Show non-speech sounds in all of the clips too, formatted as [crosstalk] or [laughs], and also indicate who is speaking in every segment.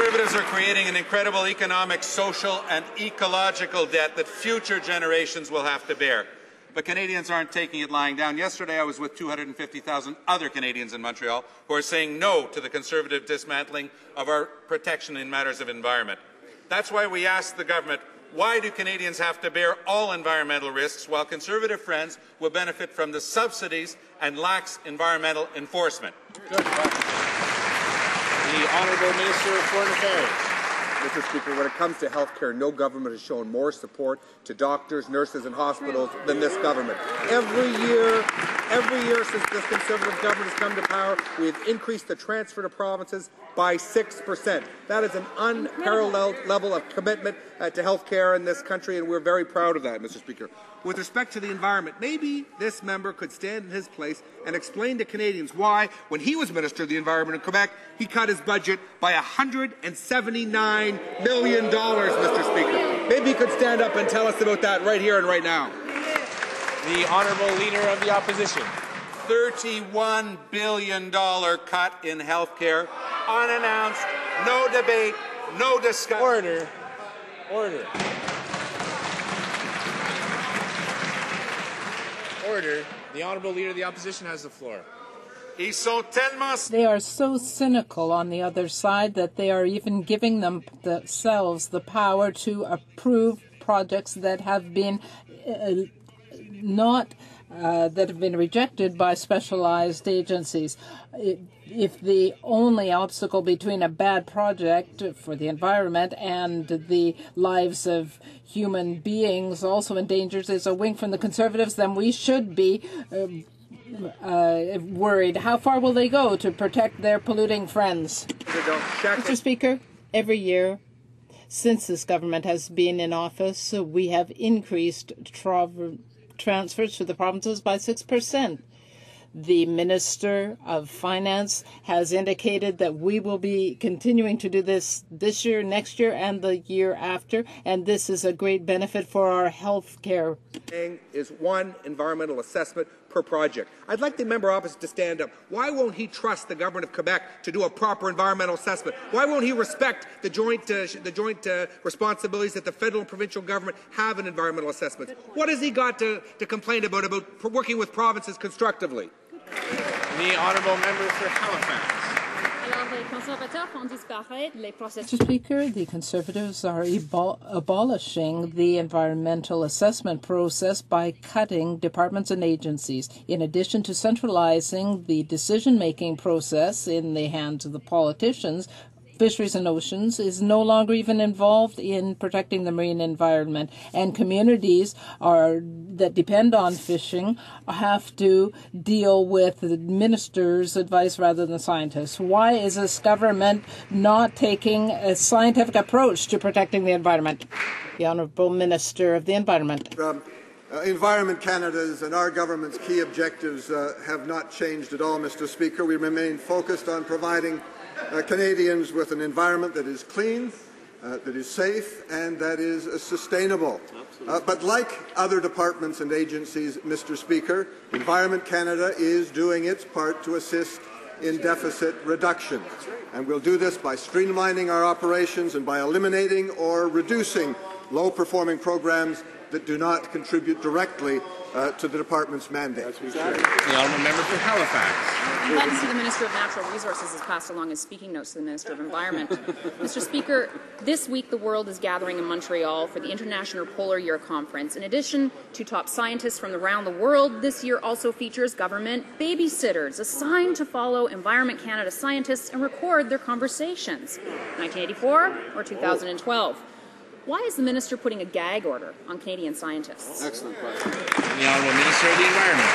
Speaker 1: Conservatives are creating an incredible economic, social, and ecological debt that future generations will have to bear. But Canadians aren't taking it lying down. Yesterday, I was with 250,000 other Canadians in Montreal who are saying no to the Conservative dismantling of our protection in matters of environment. That's why we asked the government, why do Canadians have to bear all environmental risks while Conservative friends will benefit from the subsidies and lax environmental enforcement?
Speaker 2: Good. The Honourable Minister of Foreign Affairs.
Speaker 3: Mr. Speaker, when it comes to health care, no government has shown more support to doctors, nurses and hospitals than this government. Every year, every year since this Conservative government has come to power, we have increased the transfer to provinces by 6%. That is an unparalleled level of commitment uh, to health care in this country, and we're very proud of that, Mr. Speaker. With respect to the environment, maybe this member could stand in his place and explain to Canadians why, when he was Minister of the Environment in Quebec, he cut his budget by $179 million, Mr. Speaker. Maybe he could stand up and tell us about that right here and right now.
Speaker 2: The Honourable Leader of the Opposition.
Speaker 1: $31 billion cut in health care, unannounced, no debate, no discussion.
Speaker 2: Order. Order. Order. The Honourable Leader of the Opposition has the floor.
Speaker 1: Ils sont tellement
Speaker 4: They are so cynical on the other side that they are even giving them themselves the power to approve projects that have been uh, not uh, that have been rejected by specialized agencies. If the only obstacle between a bad project for the environment and the lives of human beings also endangers is a wink from the Conservatives, then we should be. Uh, uh, worried. How far will they go to protect their polluting friends? Mr. Speaker, every year since this government has been in office, we have increased tra- transfers to the provinces by 6%. The Minister of Finance has indicated that we will be continuing to do this this year, next year, and the year after, and this is a great benefit for our health care.
Speaker 3: Is one environmental assessment per project. I'd like the member opposite to stand up. Why won't he trust the government of Quebec to do a proper environmental assessment? Why won't he respect the joint, uh, the joint uh, responsibilities that the federal and provincial government have in environmental assessments? What has he got to, to complain about about working with provinces constructively?
Speaker 2: The honourable member for Halifax.
Speaker 4: Mr. Speaker, the Conservatives are abolishing the environmental assessment process by cutting departments and agencies, in addition to centralizing the decision making process in the hands of the politicians Fisheries and Oceans is no longer even involved in protecting the marine environment, and communities are that depend on fishing have to deal with the minister's advice rather than scientists. Why is this government not taking a scientific approach to protecting the environment? The Honourable Minister of the Environment.
Speaker 5: Um, uh, Environment Canada's and our government's key objectives uh, have not changed at all, Mr. Speaker. We remain focused on providing uh, Canadians with an environment that is clean, uh, that is safe, and that is uh, sustainable. Uh, but like other departments and agencies, Mr. Speaker, Environment Canada is doing its part to assist in deficit reduction. And we'll do this by streamlining our operations and by eliminating or reducing low-performing programs that do not contribute directly uh, to the department's mandate.
Speaker 2: The honourable member for Halifax.
Speaker 6: glad to see the Minister of Natural Resources has passed along his speaking notes to the Minister of Environment. [laughs] Mr. Speaker, this week the world is gathering in Montreal for the International Polar Year Conference. In addition to top scientists from around the world, this year also features government babysitters assigned to follow Environment Canada scientists and record their conversations. 1984 or 2012. Why is the minister putting a gag order on Canadian scientists?
Speaker 5: Excellent question.
Speaker 2: The Honourable Minister of the Environment.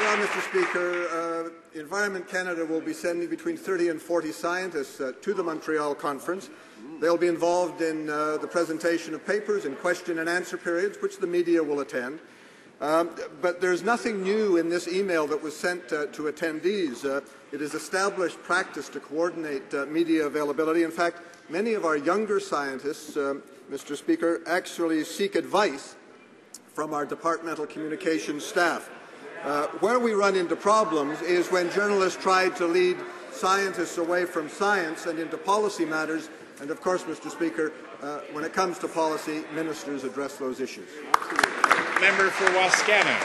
Speaker 5: Well, Mr. Speaker, uh, Environment Canada will be sending between 30 and 40 scientists uh, to the Montreal conference. They'll be involved in uh, the presentation of papers and question and answer periods, which the media will attend. Um, but there's nothing new in this email that was sent uh, to attendees. Uh, it is established practice to coordinate uh, media availability. In fact, many of our younger scientists, um, Mr. Speaker, actually seek advice from our departmental communications staff. Uh, where we run into problems is when journalists try to lead scientists away from science and into policy matters. And of course, Mr. Speaker, uh, when it comes to policy, ministers address those issues.
Speaker 2: Member for Wascana.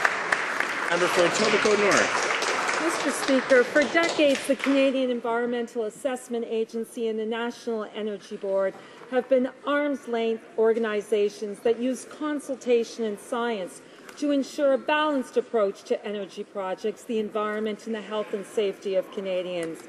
Speaker 2: Member for Etobicoke North.
Speaker 7: Mr. Speaker, for decades, the Canadian Environmental Assessment Agency and the National Energy Board have been arm's length organizations that use consultation and science to ensure a balanced approach to energy projects, the environment, and the health and safety of Canadians.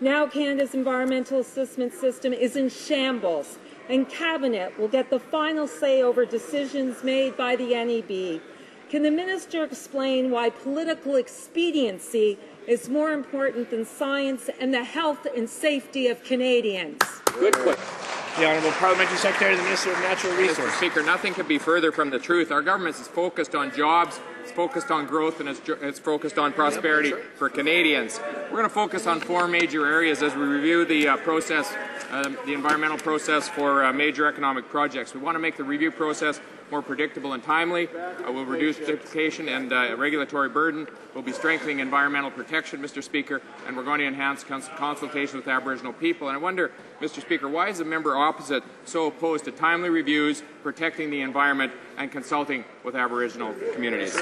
Speaker 7: Now, Canada's environmental assessment system is in shambles, and Cabinet will get the final say over decisions made by the NEB. Can the minister explain why political expediency is more important than science and the health and safety of Canadians?
Speaker 2: Good question. The Honourable Parliamentary Secretary to the Minister of Natural
Speaker 8: Mr.
Speaker 2: Resources.
Speaker 8: Speaker, nothing could be further from the truth. Our government is focused on jobs, it's focused on growth, and it's, it's focused on prosperity for Canadians. We're going to focus on four major areas as we review the uh, process, um, the environmental process for uh, major economic projects. We want to make the review process more predictable and timely. Uh, we'll reduce duplication and uh, regulatory burden. We'll be strengthening environmental protection, Mr. Speaker, and we're going to enhance cons- consultation with Aboriginal people. And I wonder, Mr. Speaker, why is the member opposite so opposed to timely reviews, protecting the environment, and consulting with Aboriginal communities?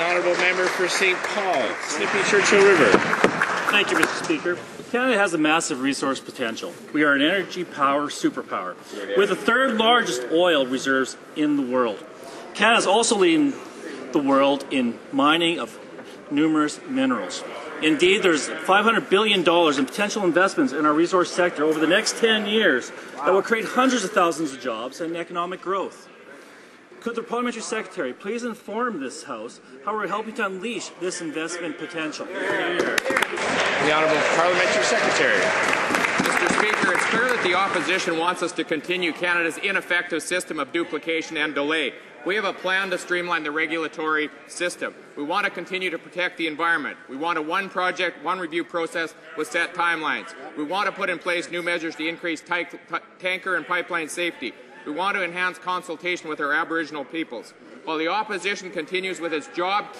Speaker 2: Honourable Member for St. Paul, Snippy Churchill River.
Speaker 9: Thank you, Mr. Speaker. Canada has a massive resource potential. We are an energy power superpower with the third largest oil reserves in the world. Canada is also leading the world in mining of numerous minerals. Indeed, there's $500 billion in potential investments in our resource sector over the next 10 years that will create hundreds of thousands of jobs and economic growth. Could the Parliamentary Secretary please inform this House how we're helping to unleash this investment potential?
Speaker 2: The Honourable Parliamentary Secretary.
Speaker 8: Mr. Speaker, it's clear that the opposition wants us to continue Canada's ineffective system of duplication and delay. We have a plan to streamline the regulatory system. We want to continue to protect the environment. We want a one project, one review process with set timelines. We want to put in place new measures to increase tanker and pipeline safety. We want to enhance consultation with our Aboriginal peoples. While the opposition continues with its job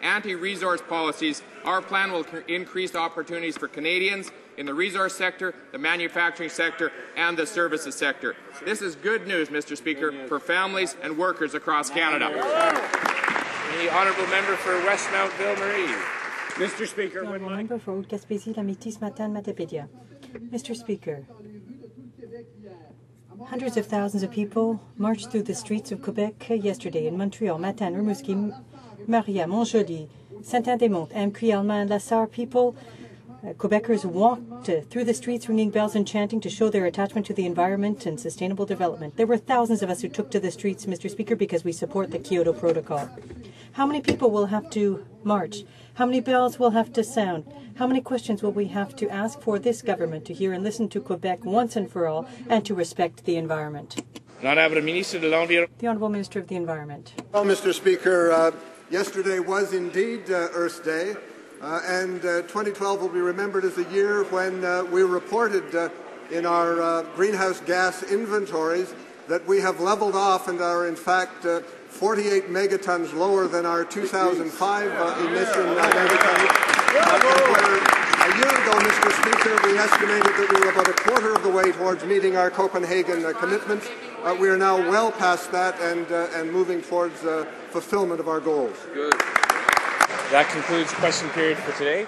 Speaker 8: killing, anti resource policies, our plan will increase opportunities for Canadians in the resource sector, the manufacturing sector, and the services sector. This is good news, Mr. Speaker, for families and workers across Canada.
Speaker 2: The Honourable Member for Westmount Ville Marie. Mr. Speaker, when
Speaker 10: Honourable member for Haute-Gaspésie, La Mitis Matane, Matapédia. Mr. Speaker, hundreds of thousands of people marched through the streets of Quebec yesterday in Montreal, Matane, Rimouski, Maria, Mont-Joli, Sainte-Anne-des-Monts, Amqui, Allemagne, La Sarre. People, uh, Quebecers walked uh, through the streets ringing bells and chanting to show their attachment to the environment and sustainable development. There were thousands of us who took to the streets, Mr. Speaker, because we support the Kyoto Protocol. How many people will have to march? How many bells will have to sound? How many questions will we have to ask for this government to hear and listen to Quebec once and for all and to respect the environment?
Speaker 2: L'Honourable Ministre de l'Environnement.
Speaker 10: The Honourable Minister of the Environment.
Speaker 5: Well, Mr. Speaker, uh, yesterday was indeed uh, Earth Day, uh, and uh, 2012 will be remembered as the year when uh, we reported uh, in our uh, greenhouse gas inventories that we have leveled off and are in fact uh, 48 megatons lower than our 2005 uh, emission megatons. Year ago, Mr. Speaker, we estimated that we were about a quarter of the way towards meeting our Copenhagen uh, commitments. Uh, we are now well past that and, uh, and moving towards uh, fulfillment of our goals. Good.
Speaker 2: That concludes question period for today.